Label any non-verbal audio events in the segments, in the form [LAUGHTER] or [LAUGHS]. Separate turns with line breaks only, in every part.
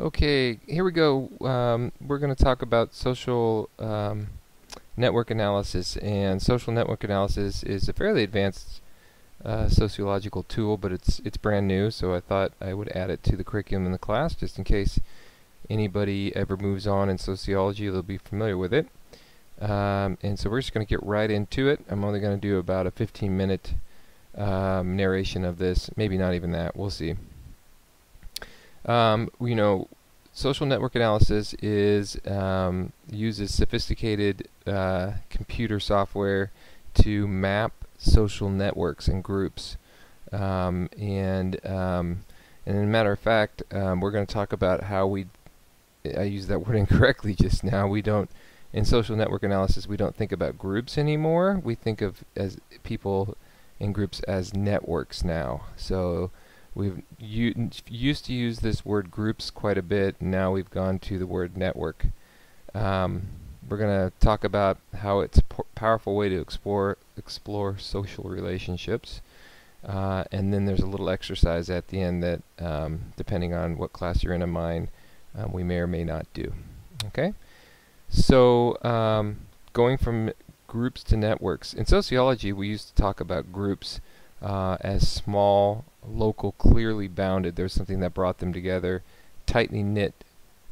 Okay, here we go. Um, we're going to talk about social um, network analysis, and social network analysis is a fairly advanced uh, sociological tool, but it's it's brand new, so I thought I would add it to the curriculum in the class just in case anybody ever moves on in sociology, they'll be familiar with it. Um, and so we're just going to get right into it. I'm only going to do about a 15 minute um, narration of this, maybe not even that. We'll see. Um, you know, social network analysis is um, uses sophisticated uh, computer software to map social networks and groups. Um, and um, and a matter of fact, um, we're going to talk about how we. I used that [LAUGHS] word incorrectly just now. We don't in social network analysis. We don't think about groups anymore. We think of as people in groups as networks now. So We've used to use this word groups quite a bit. Now we've gone to the word network. Um, we're going to talk about how it's a powerful way to explore explore social relationships. Uh, and then there's a little exercise at the end that, um, depending on what class you're in of mine, um, we may or may not do. Okay? So, um, going from groups to networks. In sociology, we used to talk about groups uh, as small local, clearly bounded. There's something that brought them together. Tightly knit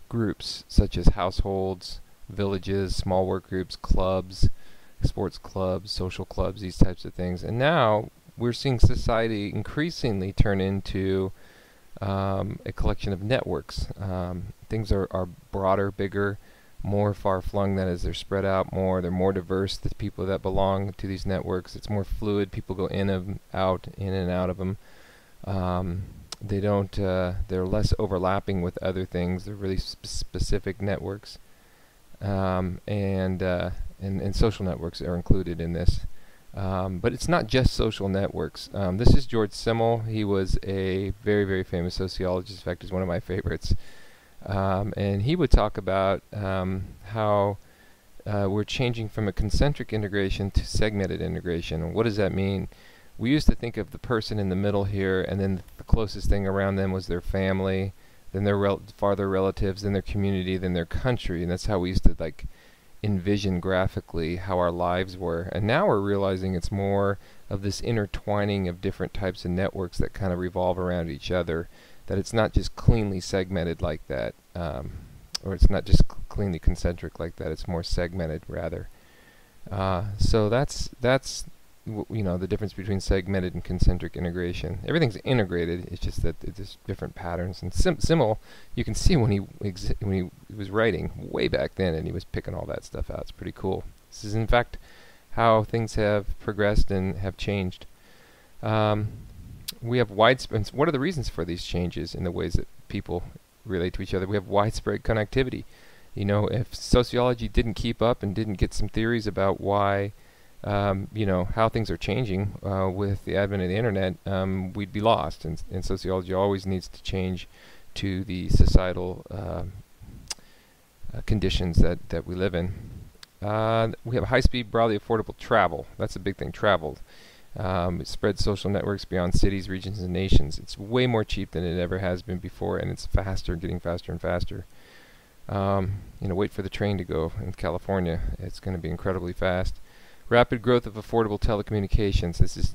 groups such as households, villages, small work groups, clubs, sports clubs, social clubs, these types of things. And now we're seeing society increasingly turn into um, a collection of networks. Um, things are, are broader, bigger, more far flung that as they're spread out more, they're more diverse, the people that belong to these networks. It's more fluid, people go in and out, in and out of them. Um, they don't. Uh, they're less overlapping with other things. They're really sp specific networks, um, and, uh, and and social networks are included in this. Um, but it's not just social networks. Um, this is George Simmel. He was a very very famous sociologist. In fact, he's one of my favorites. Um, and he would talk about um, how uh, we're changing from a concentric integration to segmented integration. And what does that mean? we used to think of the person in the middle here, and then the closest thing around them was their family, then their rel farther relatives, then their community, then their country, and that's how we used to like envision graphically how our lives were. And now we're realizing it's more of this intertwining of different types of networks that kind of revolve around each other. That it's not just cleanly segmented like that, um, or it's not just cleanly concentric like that. It's more segmented rather. Uh, so that's that's you know the difference between segmented and concentric integration. Everything's integrated. It's just that there's different patterns. And Sim Simmel, you can see when he when he was writing way back then, and he was picking all that stuff out. It's pretty cool. This is in fact how things have progressed and have changed. Um, we have widespread. What are the reasons for these changes in the ways that people relate to each other? We have widespread connectivity. You know, if sociology didn't keep up and didn't get some theories about why um, you know how things are changing uh, with the advent of the internet, um, we'd be lost. And, and, sociology always needs to change to the societal uh, uh, conditions that, that we live in. Uh, we have high-speed, broadly affordable travel. That's a big thing. Travel. Um, it spreads social networks beyond cities, regions, and nations. It's way more cheap than it ever has been before, and it's faster, getting faster and faster. Um, you know, wait for the train to go in California. It's going to be incredibly fast. Rapid growth of affordable telecommunications. This is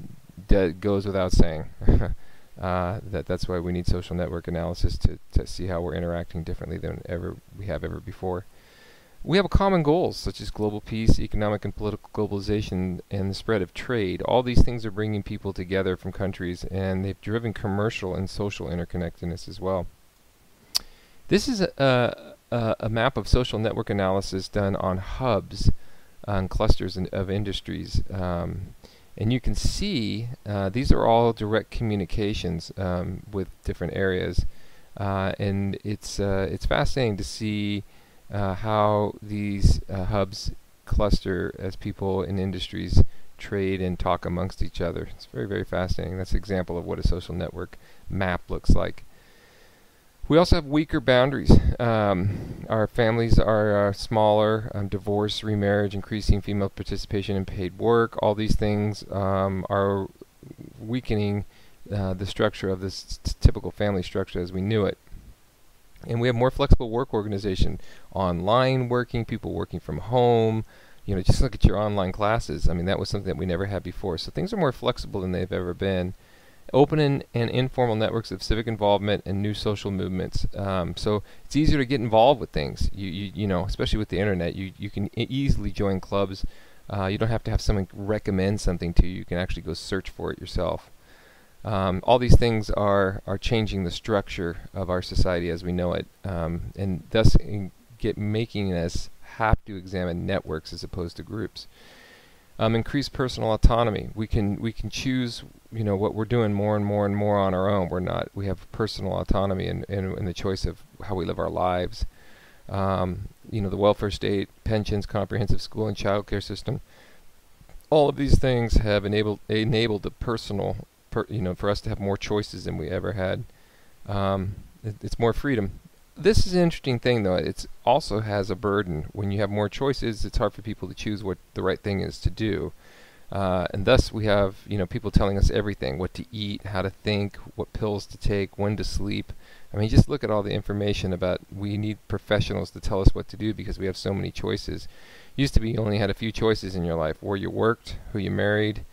goes without saying. [LAUGHS] uh, that that's why we need social network analysis to to see how we're interacting differently than ever we have ever before. We have common goals such as global peace, economic and political globalization, and the spread of trade. All these things are bringing people together from countries, and they've driven commercial and social interconnectedness as well. This is a, a, a map of social network analysis done on hubs on clusters in, of industries. Um, and you can see uh, these are all direct communications um, with different areas. Uh, and it's, uh, it's fascinating to see uh, how these uh, hubs cluster as people in industries trade and talk amongst each other. It's very, very fascinating. That's an example of what a social network map looks like. We also have weaker boundaries. Um, our families are uh, smaller, um, divorce, remarriage, increasing female participation in paid work. All these things um, are weakening uh, the structure of this typical family structure as we knew it. And we have more flexible work organization, online working, people working from home. You know, just look at your online classes. I mean, that was something that we never had before. So things are more flexible than they've ever been. Open and, and informal networks of civic involvement and new social movements. Um, so it's easier to get involved with things. You, you, you know, especially with the internet, you, you can easily join clubs. Uh, you don't have to have someone recommend something to you. You can actually go search for it yourself. Um, all these things are are changing the structure of our society as we know it, um, and thus get making us have to examine networks as opposed to groups. Um, personal autonomy. We can we can choose you know what we're doing more and more and more on our own. We're not we have personal autonomy in, in, in the choice of how we live our lives. Um, you know the welfare state, pensions, comprehensive school and child care system. All of these things have enabled enabled the personal per, you know, for us to have more choices than we ever had. Um, it, it's more freedom. This is an interesting thing, though. It also has a burden. When you have more choices, it's hard for people to choose what the right thing is to do. Uh, and thus, we have you know people telling us everything: what to eat, how to think, what pills to take, when to sleep. I mean, just look at all the information about. We need professionals to tell us what to do because we have so many choices. Used to be you only had a few choices in your life: where you worked, who you married,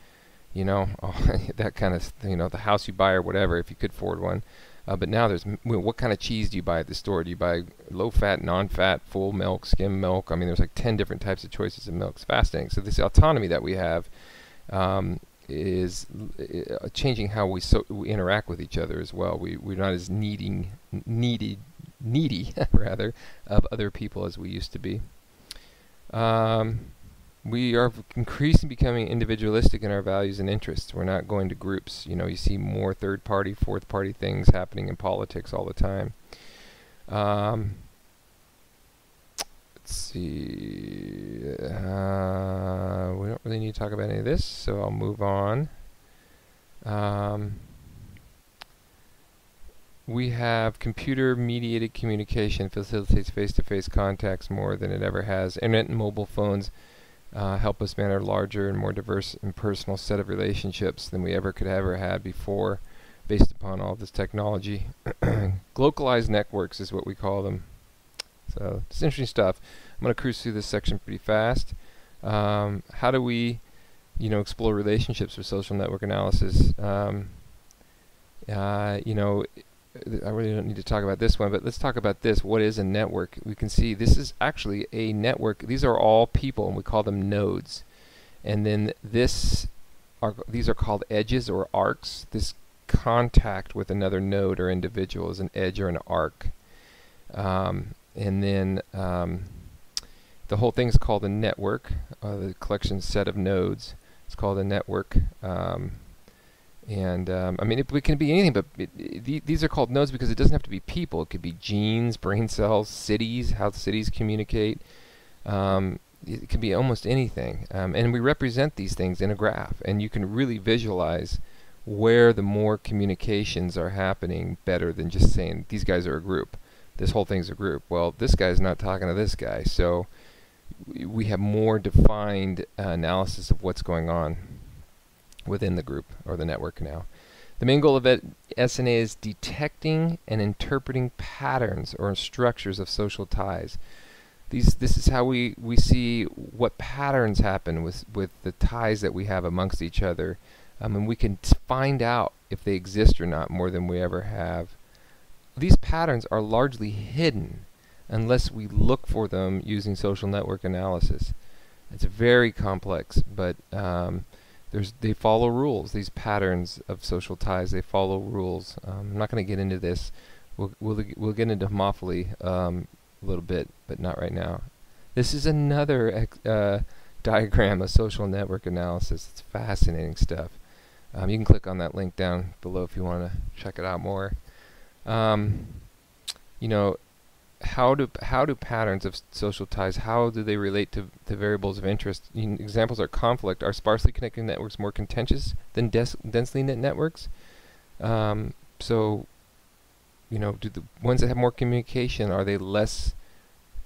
you know, [LAUGHS] that kind of, you know, the house you buy or whatever, if you could afford one. Uh, but now there's, what kind of cheese do you buy at the store? Do you buy low fat, non fat, full milk, skim milk? I mean, there's like 10 different types of choices of milks. It's fascinating. So, this autonomy that we have um, is uh, changing how we, so we interact with each other as well. We, we're not as needing, needy, needy, [LAUGHS] rather, of other people as we used to be. Um, we are increasingly becoming individualistic in our values and interests. We're not going to groups. You know, you see more third party, fourth party things happening in politics all the time. Um, let's see. Uh, we don't really need to talk about any of this, so I'll move on. Um, we have computer mediated communication facilitates face to face contacts more than it ever has. Internet and mobile phones uh, help us manage a larger and more diverse and personal set of relationships than we ever could have ever had before based upon all this technology. [CLEARS THROAT] Localized networks is what we call them. So it's interesting stuff. I'm going to cruise through this section pretty fast. Um, how do we, you know, explore relationships with social network analysis? Um, uh, you know, I really don't need to talk about this one, but let's talk about this. What is a network? We can see this is actually a network. These are all people, and we call them nodes. And then this, are these are called edges or arcs. This contact with another node or individual is an edge or an arc. Um, and then um, the whole thing is called a network, uh, the collection set of nodes. It's called a network. Um, and um, I mean, it, it, can be anything, but it, it, these are called nodes because it doesn't have to be people. It could be genes, brain cells, cities, how cities communicate. Um, it can be almost anything. Um, and we represent these things in a graph, and you can really visualize where the more communications are happening better than just saying these guys are a group. This whole thing's a group. Well, this guy's not talking to this guy, so we have more defined uh, analysis of what's going on within the group or the network now. The main goal of SNA is detecting and interpreting patterns or structures of social ties. These, this is how we, we see what patterns happen with, with the ties that we have amongst each other. Um, and we can find out if they exist or not more than we ever have. These patterns are largely hidden unless we look for them using social network analysis. It's very complex, but um, there's they follow rules. These patterns of social ties they follow rules. Um, I'm not going to get into this. We'll we'll we'll get into homophily um, a little bit, but not right now. This is another uh, diagram of social network analysis. It's fascinating stuff. Um, you can click on that link down below if you want to check it out more. Um, you know, how do how do patterns of social ties how do they relate to the variables of interest? Examples are conflict are sparsely connected networks more contentious than densely knit networks? Um, so you know do the ones that have more communication are they less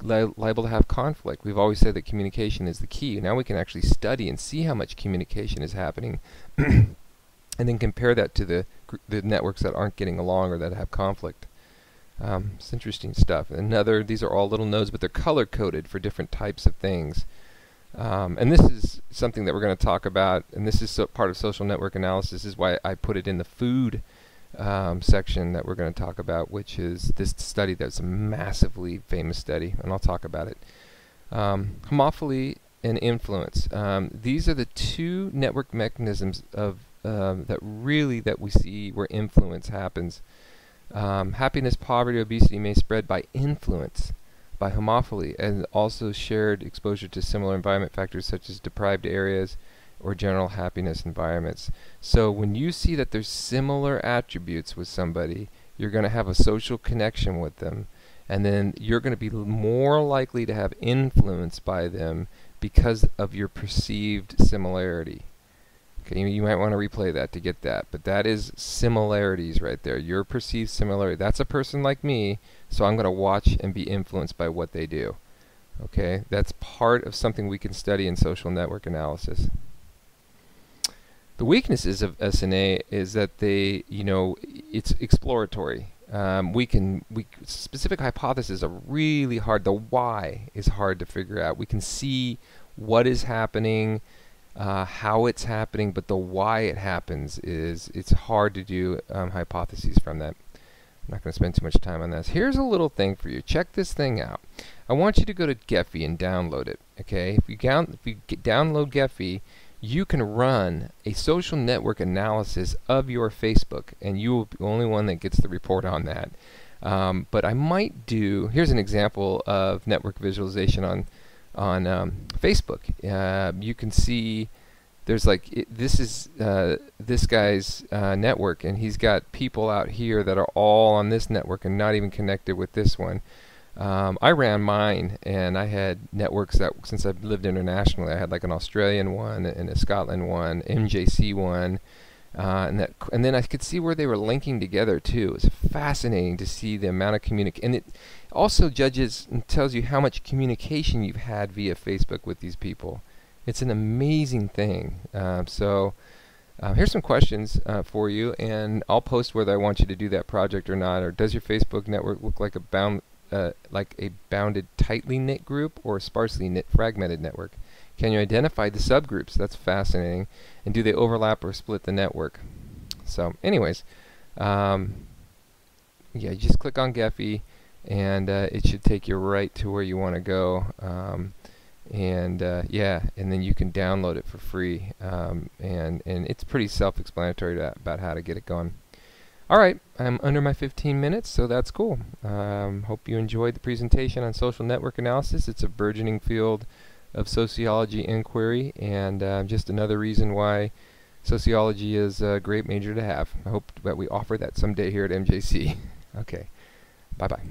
li liable to have conflict? We've always said that communication is the key. Now we can actually study and see how much communication is happening [CLEARS THROAT] and then compare that to the the networks that aren't getting along or that have conflict Um, it's interesting stuff. Another, these are all little nodes, but they're color coded for different types of things. Um, and this is something that we're going to talk about, and this is so part of social network analysis. Is why I put it in the food um, section that we're going to talk about, which is this study that's a massively famous study, and I'll talk about it. Um, homophily and influence. Um, these are the two network mechanisms of um, that really that we see where influence happens. Um, happiness, poverty, obesity may spread by influence, by homophily, and also shared exposure to similar environment factors such as deprived areas or general happiness environments. So when you see that there's similar attributes with somebody, you're going to have a social connection with them, and then you're going to be more likely to have influence by them because of your perceived similarity. Okay, you, you might want to replay that to get that, but that is similarities right there. Your perceived similarity. That's a person like me, so I'm going to watch and be influenced by what they do. Okay, that's part of something we can study in social network analysis. The weaknesses of SNA is that they, you know, it's exploratory. Um, we can, we specific hypotheses are really hard. The why is hard to figure out. We can see what is happening uh, how it's happening, but the why it happens is it's hard to do um, hypotheses from that. I'm not going to spend too much time on this. Here's a little thing for you. Check this thing out. I want you to go to Gephi and download it. Okay, if you, if you download Gephi, you can run a social network analysis of your Facebook, and you will be the only one that gets the report on that. Um, but I might do. Here's an example of network visualization on on um, Facebook. Uh, you can see there's like it, this is uh, this guy's uh, network, and he's got people out here that are all on this network and not even connected with this one. Um, I ran mine, and I had networks that since I've lived internationally, I had like an Australian one and a Scotland one, MJC one. Uh, and that, and then I could see where they were linking together too. It's fascinating to see the amount of communication, and it also judges and tells you how much communication you've had via Facebook with these people. It's an amazing thing. Uh, so uh, here's some questions uh, for you, and I'll post whether I want you to do that project or not. Or does your Facebook network look like a bound, uh, like a bounded, tightly knit group, or a sparsely knit, fragmented network? Can you identify the subgroups? That's fascinating. And do they overlap or split the network? So, anyways, um, yeah, you just click on Gephi and uh, it should take you right to where you want to go. Um, and uh, yeah, and then you can download it for free. Um, and and it's pretty self-explanatory about how to get it going. All right, I'm under my 15 minutes, so that's cool. Um, hope you enjoyed the presentation on social network analysis. It's a burgeoning field of sociology inquiry, and uh, just another reason why sociology is a great major to have. I hope that we offer that someday here at MJC. [LAUGHS] okay. Bye bye.